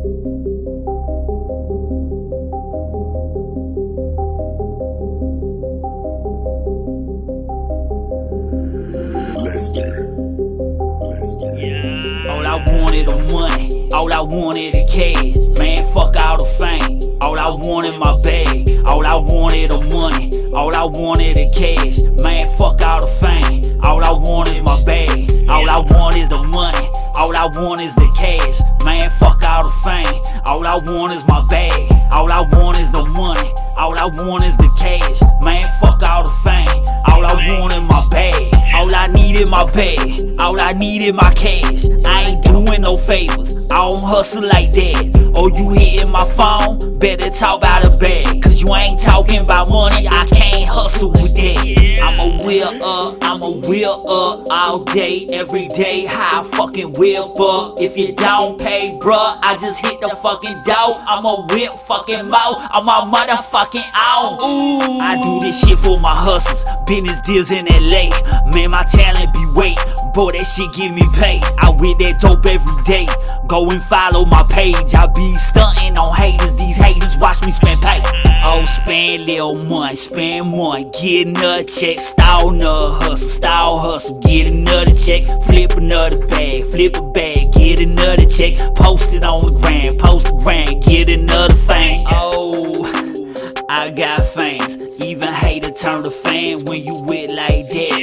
Lester. All I wanted was money, all I wanted is cash. Man, fuck all the fame. All I all I wanted was money, all I wanted is cash. Man, fuck all the fame. I want is the cash. Man, fuck all the fame. All I want is my bag, all I want is the money, all I want is the cash. Man, fuck all the fame. All I want is my bag. All I need is my bag. All I need is my cash. I ain't doing no favors. I don't hustle like that. Oh, you hitting my phone? Better talk about a bag. Cause you ain't talking about money. I can't hustle with that. I'ma wheel up. I'ma wheel up all day, every day. How I fucking whip up. If you don't pay, bruh, I just hit the fucking door. I'ma whip fucking mouth. I'm my motherfucking out. Ooh. I do this shit for my hustles. Business deals in LA. Man, my talent be weight. Boy, that shit give me pay. I with that dope every day. Go and follow my page. I be stunting on haters. These haters watch me spend pay. Oh, spend little money, spend one, get another check, style another hustle, style hustle, get another check, flip another bag, flip a bag, get another check, post it on the gram, post the gram, get another fame. Oh, I got fans. Even hater turn to fan when you wit like that.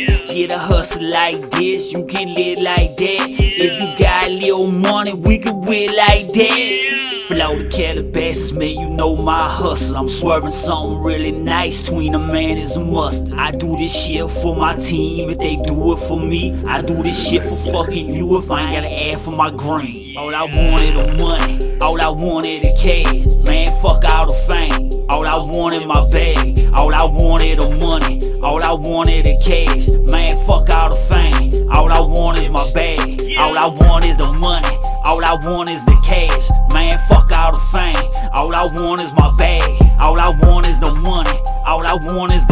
Get a hustle like this, you can live like that. If you got a little money, we can wit like that. Flow the Calabasas, man, you know my hustle. I'm swerving something really nice. Tween a man is a must. I do this shit for my team. If they do it for me, I do this shit for fucking you. If I ain't gotta add for my green. All I wanted was money. All I wanted is cash. Man, fuck all the fame. All I wanted my bag. All I wanted was money. All I wanted is cash. Man, fuck all the fame. All I want is my bag. All I want is the money. All I want is the cash. Man, fuck all the fame. All I want is my bag. All I want is the money. All I want is